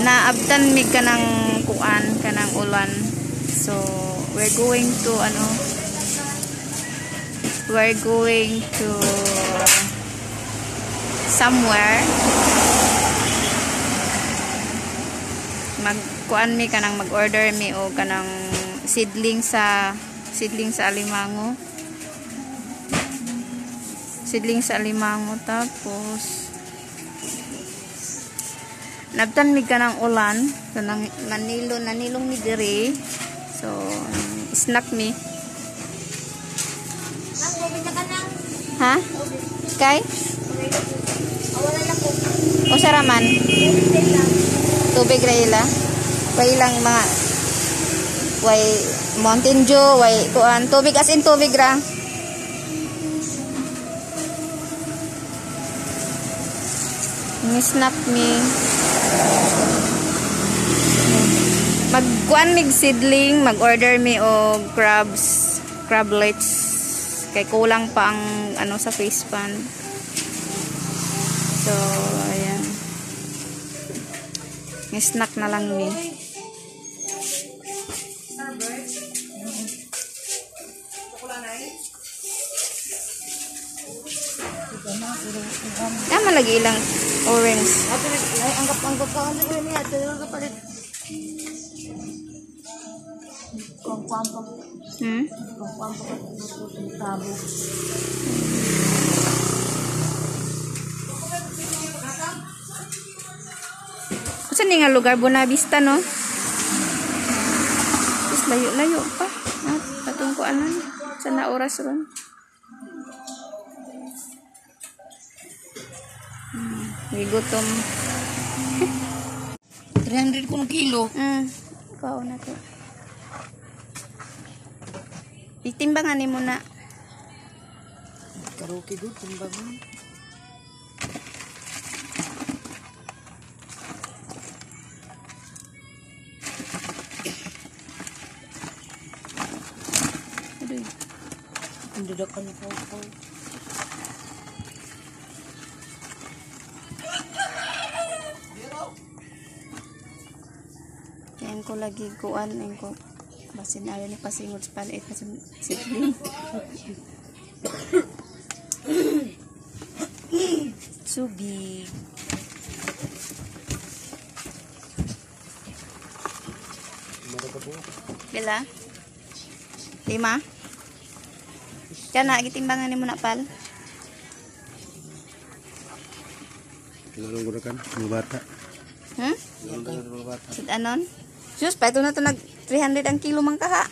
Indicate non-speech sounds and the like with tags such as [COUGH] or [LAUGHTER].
naabtan mig kanang kuan kanang ulan. So we're going to ano we're going to somewhere. Mag kuan mi kanang mag order mi o kanang seedling sa seedling sa alimango seedling sa alimango tapos nabtan mi kanang ulan. So nang nanilo nanilong mi diri. So snack mi ha? Kay? O saraman. Tubig ra ila. Way lang mga way mountain dew way kuan. Tubig as in tubig ra Ni-snap mi. Magkuan mig seedling, mag-order mi og crabs, crablets. Kay kulang pa ang ano sa face pan. So, ayan. Ni-snack na lang mi. Tama lagi ilang orange. Ay, anggap anggap ka ano yun niya, ito yung kapalit. Kung kwampo, Hmm? ka yung tabo. Saan nga lugar? Buena Vista, no? Layo-layo pa. Ah, patong ko anan. Sa na oras ron. Hmm, may gutom. [LAUGHS] 300 kung kilo. Hmm, ikaw na to. Itimbangan mo na. Karaoke good, timbang mo. Aduh. Ang dadakan ko po. Yan ko lagi kuan. Yan ko. Basin ayaw ni pasingod sa palit. Basin sitling. so big. Bila? Lima? Kana, gitimbangan ni mo na pal. Ilang gunakan? Mga bata. Hmm? Ilang gunakan mga bata. Sid anon? Sus, pa ito na to nag 300 ang kilo man kaha.